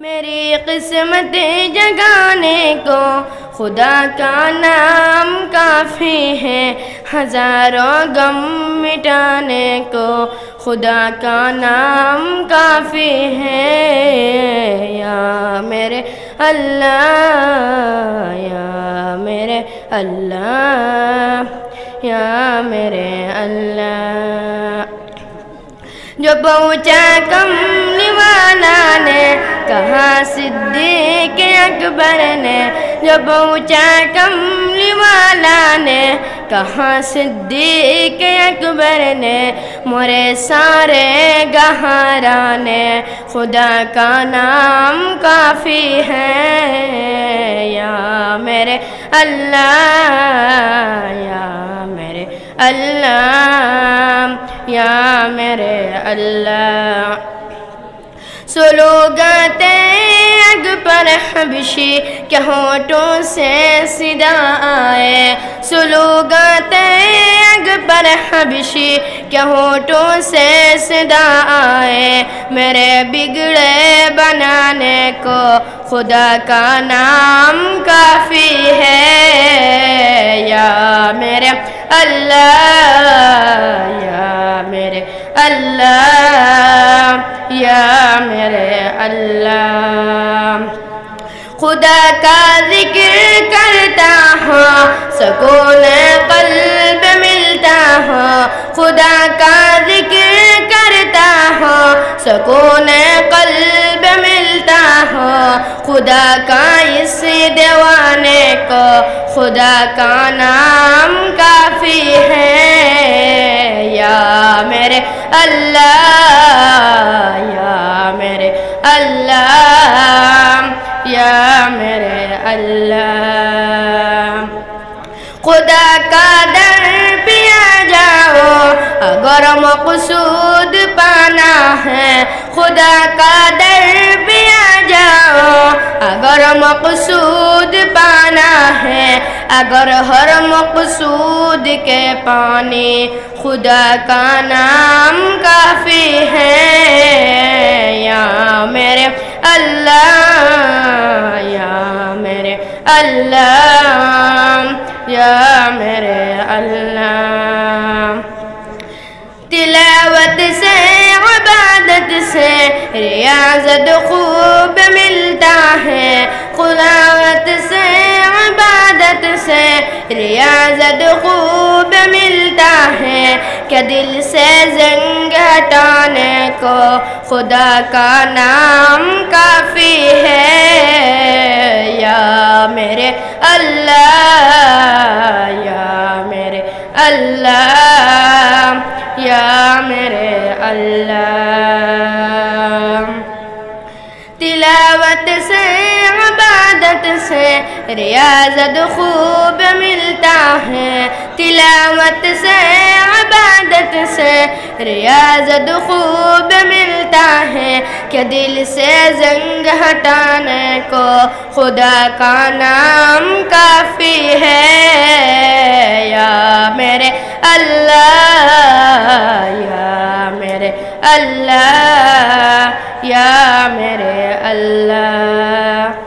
میری قسمت جگانے کو خدا کا نام کافی ہے ہزاروں غم مٹانے کو خدا کا نام کافی ہے یا میرے اللہ یا میرے اللہ یا میرے اللہ جو پہنچا کملی والا نے کہا صدیق اکبر نے جو پہنچا کملی والا نے کہا صدیق اکبر نے مورے سارے گہارا نے، خدا کا نام کافی ہے، یا میرے اللہ، یا میرے اللہ، یا میرے اللہ۔ سلوگات اگ پر حبشی کہ ہونٹوں سے صدا آئے۔ سلوگات اگ پر حبشی کہ ہونٹوں سے صدا آئے۔ میرے بگڑے بنانے کو خدا کا نام کافی ہے۔ یا میرے اللہ اللہ خدا کا ذکر کرتا ہوں سکون قلب ملتا ہوں خدا کا ذکر کرتا ہوں سکون قلب ملتا ہوں خدا کا اس دیوانے کو خدا کا نام کافی ہے. یا میرے اللہ. خدا کا در پیا جاؤ، اگر مقصود پانا ہے، خدا کا در پیا جاؤ، اگر مقصود پانا ہے، اگر ہر مقصود کے پانی خدا کا نام کافی ہے۔ یا میرے اللہ، یا میرے اللہ ریاضت خوب ملتا ہے خلاوت سے عبادت سے ریاضت خوب ملتا ہے کہ دل سے زنگ ہٹانے کو خدا کا نام کافی ہے یا میرے اللہ یا میرے اللہ یا میرے اللہ تلاوت سے، عبادت سے، ریاضت خوب ملتا ہے۔ تلاوت سے، عبادت سے، ریاضت خوب ملتا ہے۔ کہ دل سے زنگ ہٹانے کو خدا کا نام کافی میرے اللہ یا میرے اللہ